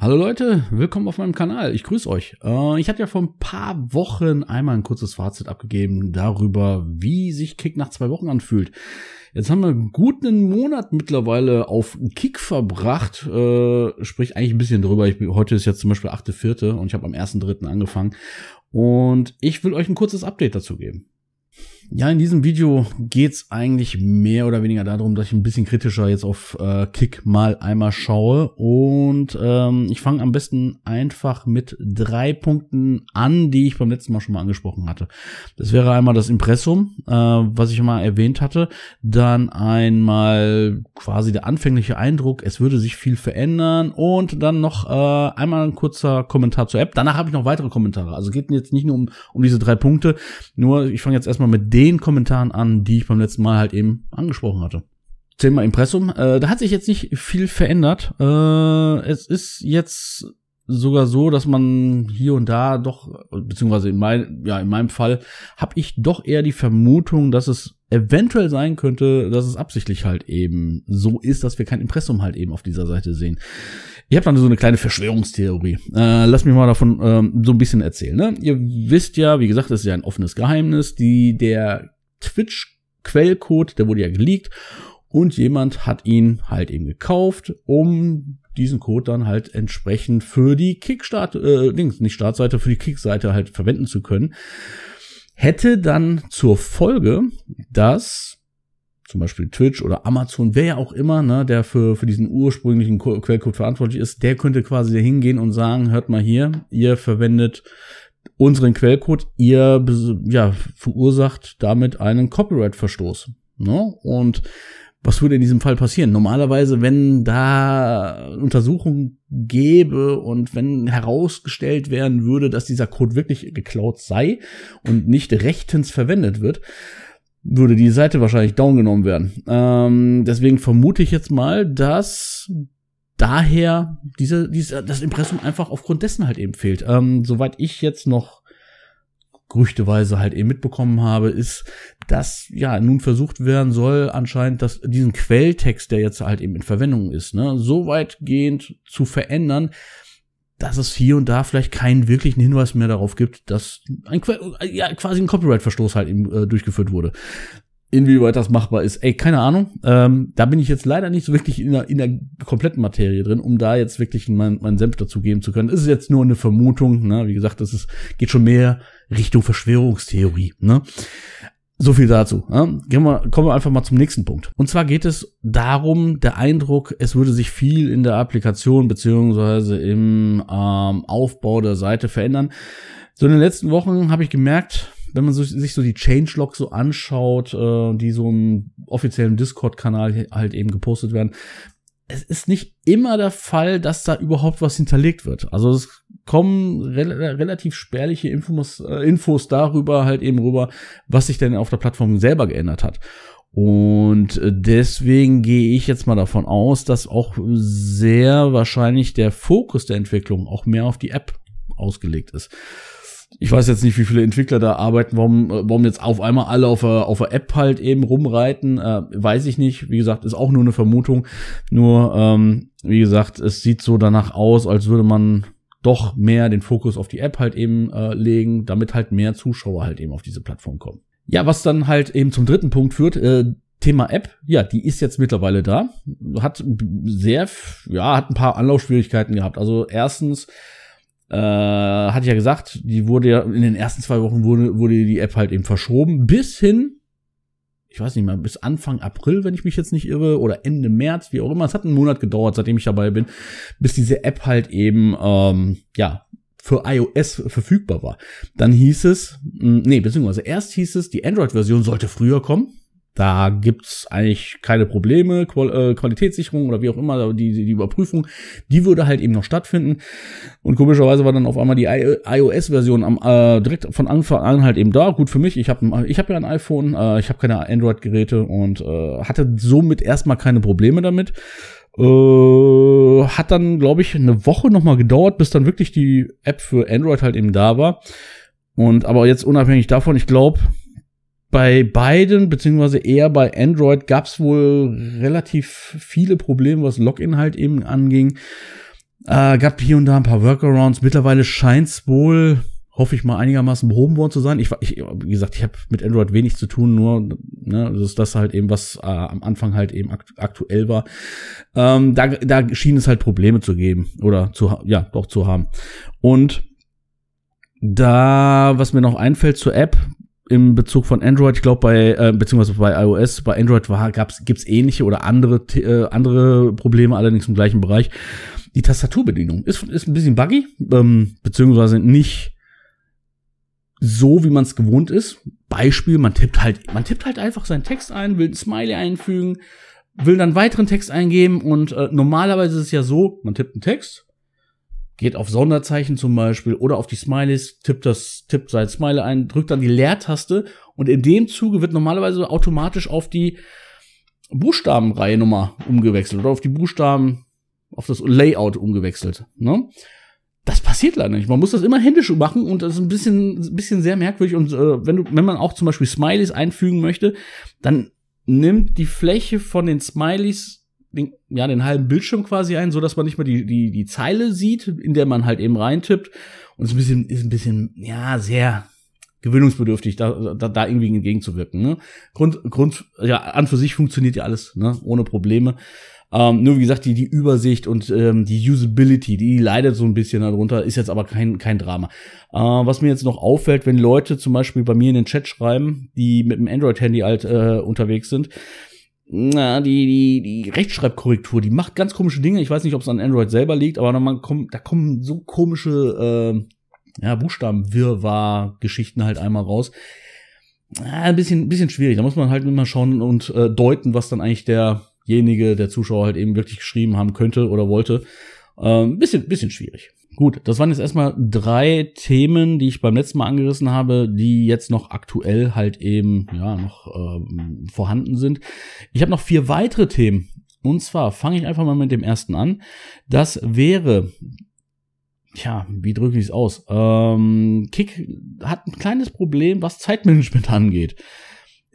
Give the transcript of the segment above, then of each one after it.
Hallo Leute, willkommen auf meinem Kanal. Ich grüße euch. Äh, ich hatte ja vor ein paar Wochen einmal ein kurzes Fazit abgegeben darüber, wie sich Kick nach zwei Wochen anfühlt. Jetzt haben wir einen Monat mittlerweile auf Kick verbracht, äh, sprich eigentlich ein bisschen drüber. Ich, heute ist jetzt zum Beispiel 8.4. und ich habe am 1.3. angefangen. Und ich will euch ein kurzes Update dazu geben. Ja, in diesem Video geht's eigentlich mehr oder weniger darum, dass ich ein bisschen kritischer jetzt auf äh, Kick mal einmal schaue. Und ähm, ich fange am besten einfach mit drei Punkten an, die ich beim letzten Mal schon mal angesprochen hatte. Das wäre einmal das Impressum, äh, was ich mal erwähnt hatte. Dann einmal quasi der anfängliche Eindruck, es würde sich viel verändern. Und dann noch äh, einmal ein kurzer Kommentar zur App. Danach habe ich noch weitere Kommentare. Also geht jetzt nicht nur um, um diese drei Punkte. Nur ich fange jetzt erstmal mit den Kommentaren an, die ich beim letzten Mal halt eben angesprochen hatte. Thema Impressum. Äh, da hat sich jetzt nicht viel verändert. Äh, es ist jetzt sogar so, dass man hier und da doch, beziehungsweise in, mein, ja, in meinem Fall, habe ich doch eher die Vermutung, dass es eventuell sein könnte, dass es absichtlich halt eben so ist, dass wir kein Impressum halt eben auf dieser Seite sehen. Ich habe dann so eine kleine Verschwörungstheorie. Äh, lass mich mal davon ähm, so ein bisschen erzählen. Ne? Ihr wisst ja, wie gesagt, das ist ja ein offenes Geheimnis, die der Twitch-Quellcode, der wurde ja geleakt und jemand hat ihn halt eben gekauft, um diesen Code dann halt entsprechend für die Kickstart, äh, nicht Startseite, für die Kickseite halt verwenden zu können hätte dann zur Folge, dass zum Beispiel Twitch oder Amazon, wer ja auch immer, ne, der für, für diesen ursprünglichen Quellcode verantwortlich ist, der könnte quasi hingehen und sagen, hört mal hier, ihr verwendet unseren Quellcode, ihr ja, verursacht damit einen Copyright-Verstoß. Ne? Und was würde in diesem Fall passieren? Normalerweise, wenn da Untersuchungen gäbe und wenn herausgestellt werden würde, dass dieser Code wirklich geklaut sei und nicht rechtens verwendet wird, würde die Seite wahrscheinlich down genommen werden. Ähm, deswegen vermute ich jetzt mal, dass daher diese, diese, das Impressum einfach aufgrund dessen halt eben fehlt. Ähm, soweit ich jetzt noch gerüchteweise halt eben mitbekommen habe, ist, dass ja nun versucht werden soll, anscheinend, dass diesen Quelltext, der jetzt halt eben in Verwendung ist, ne, so weitgehend zu verändern, dass es hier und da vielleicht keinen wirklichen Hinweis mehr darauf gibt, dass ein ja, quasi ein Copyright-Verstoß halt eben äh, durchgeführt wurde. Inwieweit das machbar ist, ey, keine Ahnung. Ähm, da bin ich jetzt leider nicht so wirklich in der, in der kompletten Materie drin, um da jetzt wirklich meinen mein Senf dazu geben zu können. Es ist jetzt nur eine Vermutung, ne? Wie gesagt, das ist, geht schon mehr Richtung Verschwörungstheorie, ne? So viel dazu. Ne? Gehen wir, kommen wir einfach mal zum nächsten Punkt. Und zwar geht es darum, der Eindruck, es würde sich viel in der Applikation beziehungsweise im ähm, Aufbau der Seite verändern. So in den letzten Wochen habe ich gemerkt, wenn man sich so die Changelog so anschaut, äh, die so im offiziellen Discord-Kanal halt eben gepostet werden, es ist nicht immer der Fall, dass da überhaupt was hinterlegt wird. Also es kommen re relativ spärliche Infos, äh, Infos darüber halt eben rüber, was sich denn auf der Plattform selber geändert hat. Und äh, deswegen gehe ich jetzt mal davon aus, dass auch sehr wahrscheinlich der Fokus der Entwicklung auch mehr auf die App ausgelegt ist ich weiß jetzt nicht, wie viele Entwickler da arbeiten, warum, warum jetzt auf einmal alle auf der, auf der App halt eben rumreiten, äh, weiß ich nicht. Wie gesagt, ist auch nur eine Vermutung. Nur, ähm, wie gesagt, es sieht so danach aus, als würde man doch mehr den Fokus auf die App halt eben äh, legen, damit halt mehr Zuschauer halt eben auf diese Plattform kommen. Ja, was dann halt eben zum dritten Punkt führt, äh, Thema App, ja, die ist jetzt mittlerweile da. Hat sehr, ja, hat ein paar Anlaufschwierigkeiten gehabt. Also erstens, äh, hatte ich ja gesagt, die wurde ja in den ersten zwei Wochen wurde, wurde die App halt eben verschoben bis hin, ich weiß nicht mal, bis Anfang April, wenn ich mich jetzt nicht irre, oder Ende März, wie auch immer. Es hat einen Monat gedauert, seitdem ich dabei bin, bis diese App halt eben, ähm, ja, für iOS verfügbar war. Dann hieß es, nee, beziehungsweise erst hieß es, die Android-Version sollte früher kommen. Da gibt's eigentlich keine Probleme, Qual äh, Qualitätssicherung oder wie auch immer, die, die Überprüfung, die würde halt eben noch stattfinden. Und komischerweise war dann auf einmal die iOS-Version äh, direkt von Anfang an halt eben da. Gut für mich, ich habe ich hab ja ein iPhone, äh, ich habe keine Android-Geräte und äh, hatte somit erstmal keine Probleme damit. Äh, hat dann, glaube ich, eine Woche nochmal gedauert, bis dann wirklich die App für Android halt eben da war. Und aber jetzt unabhängig davon, ich glaube, bei beiden, beziehungsweise eher bei Android, gab es wohl relativ viele Probleme, was Login halt eben anging. Äh, gab hier und da ein paar Workarounds. Mittlerweile scheint's wohl, hoffe ich mal, einigermaßen behoben worden zu sein. Ich, ich wie gesagt, ich habe mit Android wenig zu tun, nur ne, das ist das halt eben, was äh, am Anfang halt eben akt aktuell war. Ähm, da, da schien es halt Probleme zu geben oder zu ja doch zu haben. Und da, was mir noch einfällt zur App, im Bezug von Android, ich glaube bei äh, beziehungsweise bei iOS, bei Android war gab's gibt's ähnliche oder andere äh, andere Probleme allerdings im gleichen Bereich. Die Tastaturbedienung ist ist ein bisschen buggy, ähm, beziehungsweise nicht so wie man es gewohnt ist. Beispiel, man tippt halt man tippt halt einfach seinen Text ein, will ein Smiley einfügen, will dann weiteren Text eingeben und äh, normalerweise ist es ja so, man tippt einen Text, geht auf Sonderzeichen zum Beispiel oder auf die Smileys, tippt das, tippt sein Smiley ein, drückt dann die Leertaste und in dem Zuge wird normalerweise automatisch auf die Buchstabenreihe Nummer umgewechselt oder auf die Buchstaben, auf das Layout umgewechselt. Ne? Das passiert leider nicht. Man muss das immer händisch machen und das ist ein bisschen, ein bisschen sehr merkwürdig. Und äh, wenn du, wenn man auch zum Beispiel Smileys einfügen möchte, dann nimmt die Fläche von den Smileys den, ja, den halben Bildschirm quasi ein, so dass man nicht mehr die, die, die Zeile sieht, in der man halt eben reintippt. Und es ist ein bisschen, ist ein bisschen, ja, sehr gewöhnungsbedürftig, da, da, da irgendwie entgegenzuwirken. Ne? Grund, Grund, ja, an für sich funktioniert ja alles, ne? ohne Probleme. Ähm, nur wie gesagt, die, die Übersicht und ähm, die Usability, die leidet so ein bisschen darunter, ist jetzt aber kein, kein Drama. Äh, was mir jetzt noch auffällt, wenn Leute zum Beispiel bei mir in den Chat schreiben, die mit dem Android-Handy halt äh, unterwegs sind, na, die, die, die Rechtschreibkorrektur, die macht ganz komische Dinge. Ich weiß nicht, ob es an Android selber liegt, aber man kommt, da kommen so komische äh, ja, Buchstabenwirrwarr-Geschichten halt einmal raus. Ja, ein bisschen, bisschen schwierig. Da muss man halt immer schauen und äh, deuten, was dann eigentlich derjenige, der Zuschauer halt eben wirklich geschrieben haben könnte oder wollte. Äh, bisschen, bisschen schwierig. Gut, das waren jetzt erstmal drei Themen, die ich beim letzten Mal angerissen habe, die jetzt noch aktuell halt eben ja noch ähm, vorhanden sind. Ich habe noch vier weitere Themen. Und zwar fange ich einfach mal mit dem ersten an. Das wäre Tja, wie drücke ich es aus? Ähm, Kick hat ein kleines Problem, was Zeitmanagement angeht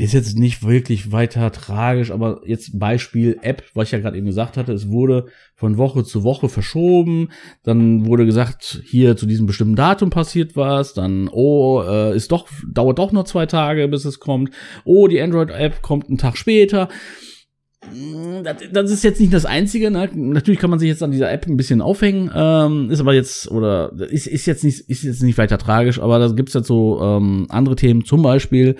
ist jetzt nicht wirklich weiter tragisch, aber jetzt Beispiel App, was ich ja gerade eben gesagt hatte, es wurde von Woche zu Woche verschoben, dann wurde gesagt, hier zu diesem bestimmten Datum passiert was, dann, oh, äh, ist doch, dauert doch noch zwei Tage, bis es kommt, oh, die Android-App kommt einen Tag später. Das, das ist jetzt nicht das Einzige. Ne? Natürlich kann man sich jetzt an dieser App ein bisschen aufhängen, ähm, ist aber jetzt oder ist, ist jetzt nicht ist jetzt nicht weiter tragisch, aber da gibt's jetzt so ähm, andere Themen, zum Beispiel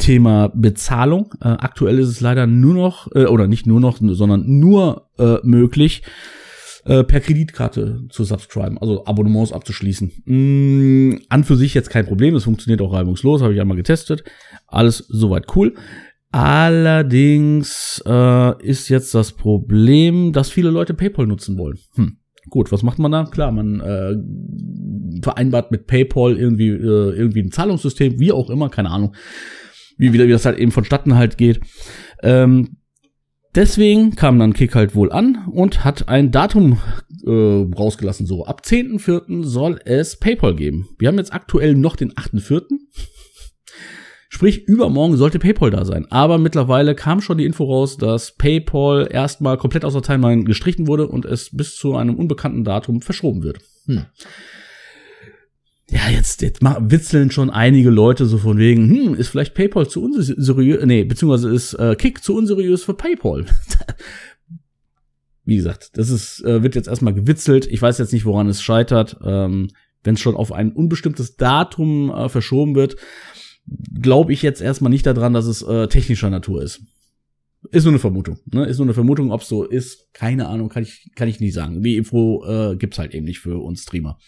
Thema Bezahlung. Äh, aktuell ist es leider nur noch, äh, oder nicht nur noch, sondern nur äh, möglich, äh, per Kreditkarte zu subscriben, also Abonnements abzuschließen. Mm, an für sich jetzt kein Problem, es funktioniert auch reibungslos, habe ich einmal getestet. Alles soweit cool. Allerdings äh, ist jetzt das Problem, dass viele Leute PayPal nutzen wollen. Hm. Gut, was macht man da? Klar, man äh, vereinbart mit PayPal irgendwie äh, irgendwie ein Zahlungssystem, wie auch immer, keine Ahnung wie, wie das halt eben vonstatten halt geht. Ähm, deswegen kam dann Kick halt wohl an und hat ein Datum äh, rausgelassen. So, ab 10.4. soll es PayPal geben. Wir haben jetzt aktuell noch den 8.4. Sprich, übermorgen sollte PayPal da sein. Aber mittlerweile kam schon die Info raus, dass PayPal erstmal komplett aus der Timeline gestrichen wurde und es bis zu einem unbekannten Datum verschoben wird. Hm ja, jetzt, jetzt witzeln schon einige Leute so von wegen, hm, ist vielleicht PayPal zu unseriös, nee, beziehungsweise ist äh, Kick zu unseriös für PayPal. Wie gesagt, das ist, äh, wird jetzt erstmal gewitzelt. Ich weiß jetzt nicht, woran es scheitert. Ähm, Wenn es schon auf ein unbestimmtes Datum äh, verschoben wird, glaube ich jetzt erstmal nicht daran, dass es äh, technischer Natur ist. Ist nur eine Vermutung. Ne? Ist nur eine Vermutung, ob so ist. Keine Ahnung, kann ich, kann ich nie sagen. Die Info äh, gibt's halt eben nicht für uns Streamer.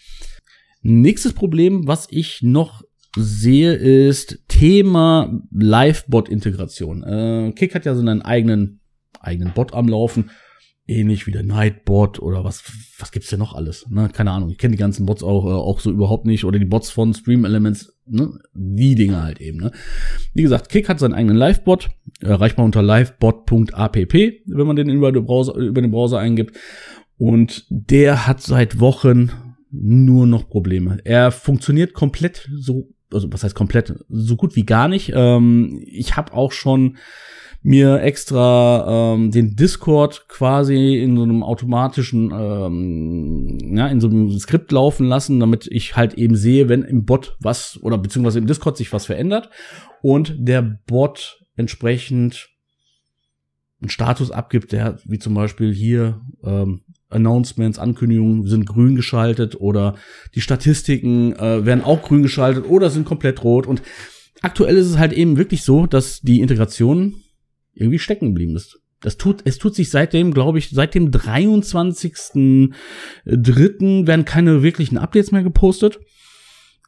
Nächstes Problem, was ich noch sehe, ist Thema Live-Bot-Integration. Äh, Kick hat ja so einen eigenen, eigenen Bot am Laufen. Ähnlich wie der Nightbot oder was, was gibt's denn noch alles? Ne? Keine Ahnung. Ich kenne die ganzen Bots auch, äh, auch so überhaupt nicht. Oder die Bots von Stream Elements, ne? Die Dinge halt eben, ne? Wie gesagt, Kick hat seinen eigenen Live-Bot. Erreichbar unter livebot.app, wenn man den über den Browser, über den Browser eingibt. Und der hat seit Wochen nur noch Probleme. Er funktioniert komplett so also was heißt komplett, so gut wie gar nicht. Ähm, ich habe auch schon mir extra ähm, den Discord quasi in so einem automatischen, ähm, ja, in so einem Skript laufen lassen, damit ich halt eben sehe, wenn im Bot was oder beziehungsweise im Discord sich was verändert und der Bot entsprechend einen Status abgibt, der wie zum Beispiel hier ähm, Announcements, Ankündigungen sind grün geschaltet oder die Statistiken äh, werden auch grün geschaltet oder sind komplett rot. Und aktuell ist es halt eben wirklich so, dass die Integration irgendwie stecken geblieben ist. Das tut, es tut sich seitdem, glaube ich, seit dem 23.03. werden keine wirklichen Updates mehr gepostet.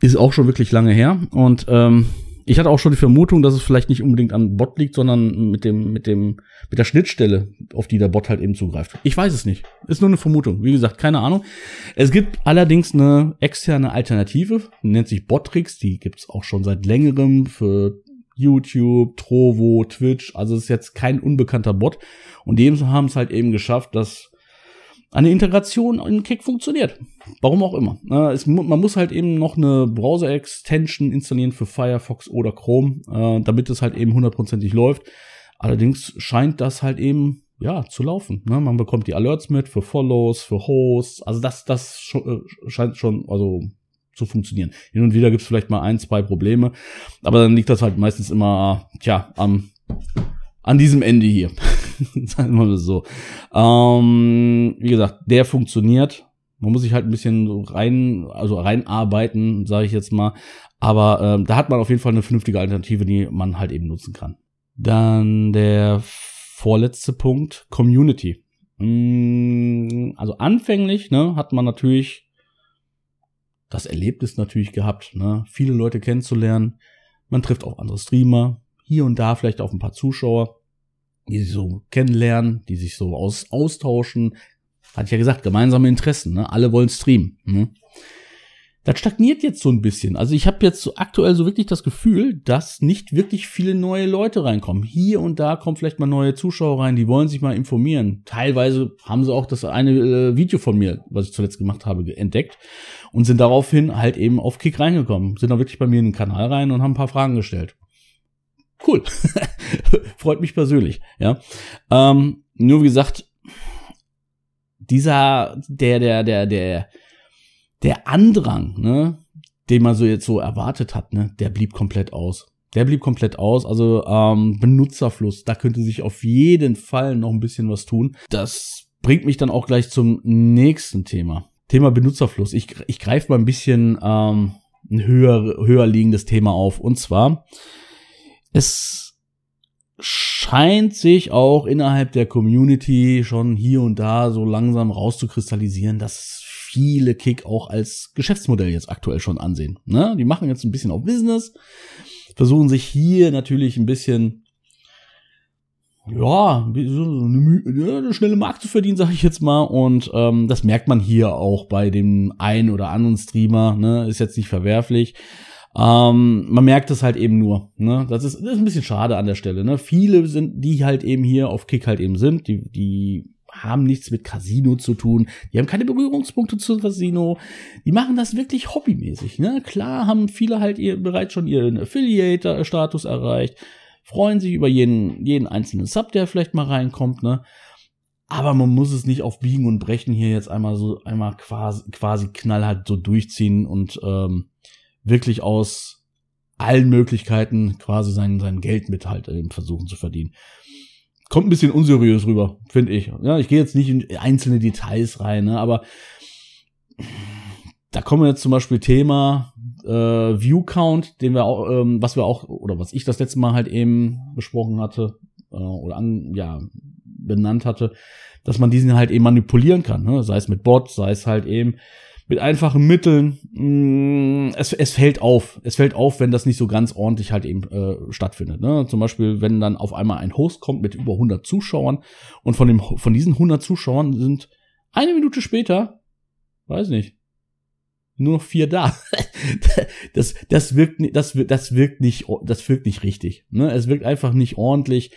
Ist auch schon wirklich lange her. Und ähm, ich hatte auch schon die Vermutung, dass es vielleicht nicht unbedingt am Bot liegt, sondern mit dem, mit dem, mit der Schnittstelle, auf die der Bot halt eben zugreift. Ich weiß es nicht. Ist nur eine Vermutung. Wie gesagt, keine Ahnung. Es gibt allerdings eine externe Alternative, nennt sich Botrix. Die gibt's auch schon seit längerem für YouTube, Trovo, Twitch. Also es ist jetzt kein unbekannter Bot. Und die haben es halt eben geschafft, dass eine Integration in Kick funktioniert. Warum auch immer. Äh, es, man muss halt eben noch eine Browser-Extension installieren für Firefox oder Chrome, äh, damit es halt eben hundertprozentig läuft. Allerdings scheint das halt eben ja zu laufen. Ne? Man bekommt die Alerts mit für Follows, für Hosts. Also das, das schon, äh, scheint schon also zu funktionieren. Hin und wieder gibt es vielleicht mal ein, zwei Probleme, aber dann liegt das halt meistens immer tja am an diesem Ende hier. Sagen wir mal so. Ähm, wie gesagt, der funktioniert. Man muss sich halt ein bisschen rein, also reinarbeiten, sage ich jetzt mal. Aber ähm, da hat man auf jeden Fall eine vernünftige Alternative, die man halt eben nutzen kann. Dann der vorletzte Punkt, Community. Mm, also anfänglich ne, hat man natürlich das Erlebnis natürlich gehabt, ne, viele Leute kennenzulernen. Man trifft auch andere Streamer, hier und da vielleicht auch ein paar Zuschauer, die sich so kennenlernen, die sich so aus, austauschen. Hatte ich ja gesagt, gemeinsame Interessen, ne? Alle wollen streamen. Ne? Das stagniert jetzt so ein bisschen. Also ich habe jetzt so aktuell so wirklich das Gefühl, dass nicht wirklich viele neue Leute reinkommen. Hier und da kommen vielleicht mal neue Zuschauer rein, die wollen sich mal informieren. Teilweise haben sie auch das eine äh, Video von mir, was ich zuletzt gemacht habe, entdeckt und sind daraufhin halt eben auf Kick reingekommen. Sind auch wirklich bei mir in den Kanal rein und haben ein paar Fragen gestellt cool. Freut mich persönlich, ja. Ähm, nur wie gesagt, dieser, der, der, der, der, der Andrang, ne, den man so jetzt so erwartet hat, ne, der blieb komplett aus. Der blieb komplett aus. Also ähm, Benutzerfluss, da könnte sich auf jeden Fall noch ein bisschen was tun. Das bringt mich dann auch gleich zum nächsten Thema. Thema Benutzerfluss. Ich, ich greife mal ein bisschen ähm, ein höher, höher liegendes Thema auf. Und zwar es scheint sich auch innerhalb der Community schon hier und da so langsam rauszukristallisieren, dass viele Kick auch als Geschäftsmodell jetzt aktuell schon ansehen. Ne? Die machen jetzt ein bisschen auf Business, versuchen sich hier natürlich ein bisschen ja, eine, eine schnelle Mark zu verdienen, sag ich jetzt mal. Und ähm, das merkt man hier auch bei dem einen oder anderen Streamer. Ne? Ist jetzt nicht verwerflich. Ähm, man merkt es halt eben nur. Ne? Das, ist, das ist ein bisschen schade an der Stelle. Ne? Viele sind, die halt eben hier auf Kick halt eben sind, die, die haben nichts mit Casino zu tun. Die haben keine Berührungspunkte zu Casino. Die machen das wirklich hobbymäßig. Ne? Klar haben viele halt ihr, bereits schon ihren Affiliate-Status erreicht, freuen sich über jeden, jeden einzelnen Sub, der vielleicht mal reinkommt. Ne? Aber man muss es nicht auf Biegen und Brechen hier jetzt einmal so einmal quasi, quasi knallhart so durchziehen und ähm, wirklich aus allen Möglichkeiten quasi sein, sein Geld mit halt eben versuchen zu verdienen. Kommt ein bisschen unseriös rüber, finde ich. Ja, ich gehe jetzt nicht in einzelne Details rein, ne, aber da kommen wir jetzt zum Beispiel Thema äh, View Count, den wir auch, ähm, was wir auch, oder was ich das letzte Mal halt eben besprochen hatte, äh, oder an, ja, benannt hatte, dass man diesen halt eben manipulieren kann, ne? sei es mit Bots, sei es halt eben mit einfachen Mitteln. Mh, mm, es, es fällt auf. Es fällt auf, wenn das nicht so ganz ordentlich halt eben äh, stattfindet. Ne? Zum Beispiel, wenn dann auf einmal ein Host kommt mit über 100 Zuschauern und von, dem, von diesen 100 Zuschauern sind eine Minute später, weiß nicht, nur noch vier da. das, das wirkt, das, das wirkt nicht, das wirkt nicht richtig. Ne? Es wirkt einfach nicht ordentlich.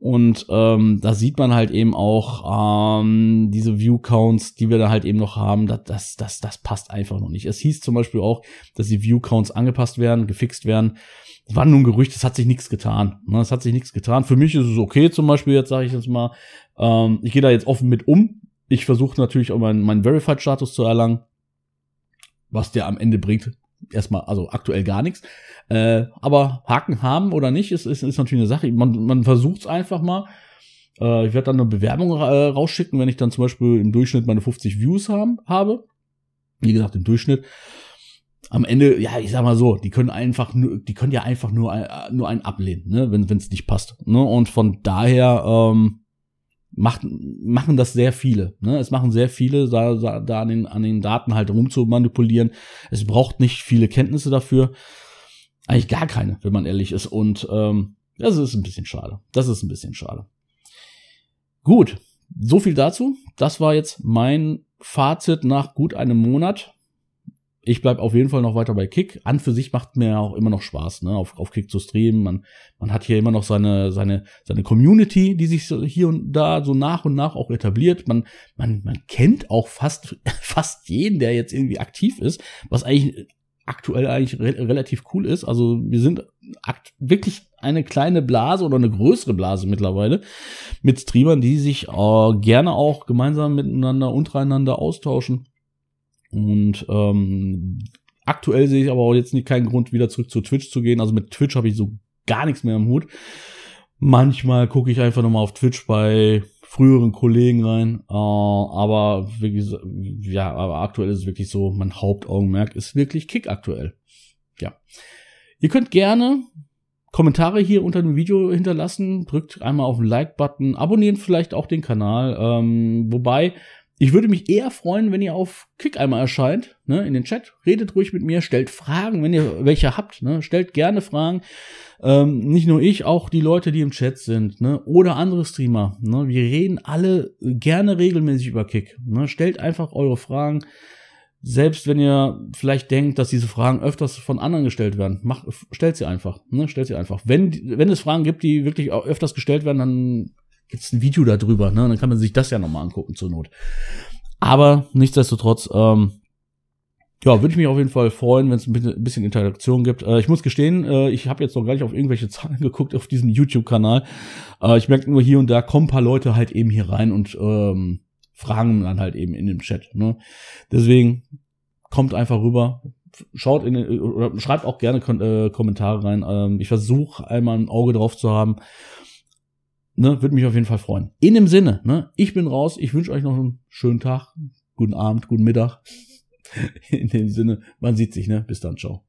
Und ähm, da sieht man halt eben auch ähm, diese View-Counts, die wir da halt eben noch haben, das, das, das, das passt einfach noch nicht. Es hieß zum Beispiel auch, dass die View-Counts angepasst werden, gefixt werden. Das war nur ein Gerücht, es hat sich nichts getan. Ne? Es hat sich nichts getan. Für mich ist es okay, zum Beispiel, jetzt sage ich jetzt mal, ähm, ich gehe da jetzt offen mit um. Ich versuche natürlich auch meinen, meinen Verified-Status zu erlangen. Was der am Ende bringt, erstmal, also aktuell gar nichts. Äh, aber Haken haben oder nicht, ist, ist, ist natürlich eine Sache. Man, man versucht es einfach mal. Äh, ich werde dann eine Bewerbung äh, rausschicken, wenn ich dann zum Beispiel im Durchschnitt meine 50 Views haben, habe. Wie gesagt, im Durchschnitt. Am Ende, ja, ich sag mal so, die können einfach nur, die können ja einfach nur, äh, nur einen ablehnen, ne, wenn es nicht passt. Ne? Und von daher, ähm, macht, machen das sehr viele. Ne? Es machen sehr viele, da, da an, den, an den Daten halt rumzumanipulieren. Es braucht nicht viele Kenntnisse dafür. Eigentlich gar keine, wenn man ehrlich ist. Und ähm, das ist ein bisschen schade. Das ist ein bisschen schade. Gut, so viel dazu. Das war jetzt mein Fazit nach gut einem Monat ich bleib auf jeden Fall noch weiter bei Kick. An für sich macht mir auch immer noch Spaß, ne, auf, auf Kick zu streamen. Man, man hat hier immer noch seine, seine, seine Community, die sich so hier und da so nach und nach auch etabliert. Man, man, man kennt auch fast, fast jeden, der jetzt irgendwie aktiv ist, was eigentlich aktuell eigentlich re relativ cool ist. Also wir sind wirklich eine kleine Blase oder eine größere Blase mittlerweile mit Streamern, die sich äh, gerne auch gemeinsam miteinander untereinander austauschen und ähm, aktuell sehe ich aber auch jetzt nicht keinen Grund, wieder zurück zu Twitch zu gehen. Also mit Twitch habe ich so gar nichts mehr im Hut. Manchmal gucke ich einfach nochmal auf Twitch bei früheren Kollegen rein. Äh, aber wirklich, ja, aber aktuell ist es wirklich so, mein Hauptaugenmerk ist wirklich Kick aktuell. Ja. Ihr könnt gerne Kommentare hier unter dem Video hinterlassen. Drückt einmal auf den Like-Button, abonniert vielleicht auch den Kanal. Ähm, wobei ich würde mich eher freuen, wenn ihr auf Kick einmal erscheint, ne, in den Chat. Redet ruhig mit mir, stellt Fragen, wenn ihr welche habt, ne, stellt gerne Fragen. Ähm, nicht nur ich, auch die Leute, die im Chat sind, ne, oder andere Streamer. Ne, wir reden alle gerne regelmäßig über Kick. Ne, stellt einfach eure Fragen. Selbst wenn ihr vielleicht denkt, dass diese Fragen öfters von anderen gestellt werden, macht, stellt sie einfach. Ne, stellt sie einfach. Wenn, wenn es Fragen gibt, die wirklich öfters gestellt werden, dann gibt's ein Video darüber, ne? Dann kann man sich das ja nochmal angucken zur Not. Aber nichtsdestotrotz, ähm, ja, würde ich mich auf jeden Fall freuen, wenn es ein bisschen Interaktion gibt. Äh, ich muss gestehen, äh, ich habe jetzt noch gar nicht auf irgendwelche Zahlen geguckt auf diesem YouTube-Kanal. Äh, ich merke nur hier und da kommen ein paar Leute halt eben hier rein und ähm, fragen dann halt eben in dem Chat. Ne? Deswegen kommt einfach rüber, schaut in oder schreibt auch gerne äh, Kommentare rein. Ähm, ich versuche einmal ein Auge drauf zu haben Ne, würde mich auf jeden Fall freuen. In dem Sinne, ne, ich bin raus. Ich wünsche euch noch einen schönen Tag, guten Abend, guten Mittag. In dem Sinne, man sieht sich, ne? Bis dann, ciao.